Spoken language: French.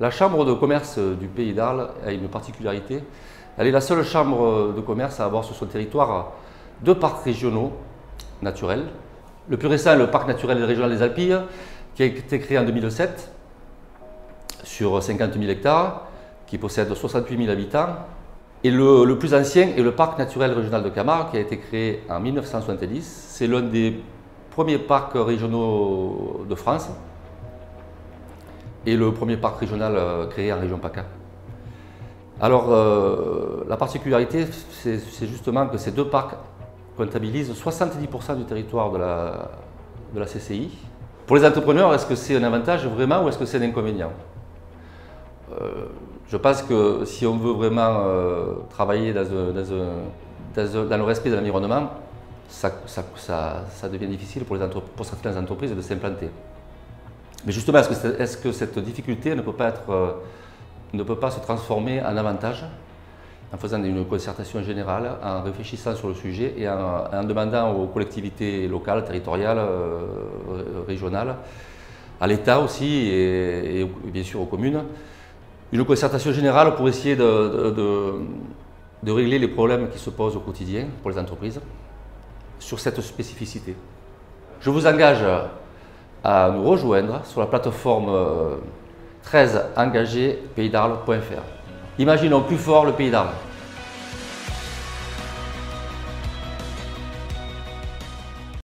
La chambre de commerce du pays d'Arles a une particularité. Elle est la seule chambre de commerce à avoir sur son territoire deux parcs régionaux naturels. Le plus récent est le parc naturel régional des Alpilles, qui a été créé en 2007 sur 50 000 hectares, qui possède 68 000 habitants. Et le, plus ancien est le parc naturel régional de Camargue, qui a été créé en 1970. C'est l'un des premiers parcs régionaux de France et le premier parc régional euh, créé en région PACA. Alors, euh, la particularité, c'est justement que ces deux parcs comptabilisent 70% du territoire de la, de la CCI. Pour les entrepreneurs, est-ce que c'est un avantage vraiment ou est-ce que c'est un inconvénient? Euh, Je pense que si on veut vraiment travailler dans, le respect de l'environnement, ça, devient difficile pour, certaines entreprises de s'implanter. Mais justement, est-ce que, cette difficulté ne peut, pas être, euh, ne peut pas se transformer en avantage en faisant une concertation générale, en réfléchissant sur le sujet et en, demandant aux collectivités locales, territoriales, euh, régionales, à l'État aussi et, bien sûr aux communes, une concertation générale pour essayer de, régler les problèmes qui se posent au quotidien pour les entreprises sur cette spécificité. Je vous engage à nous rejoindre sur la plateforme 13 engagé Imaginons plus fort le Pays d'Arles.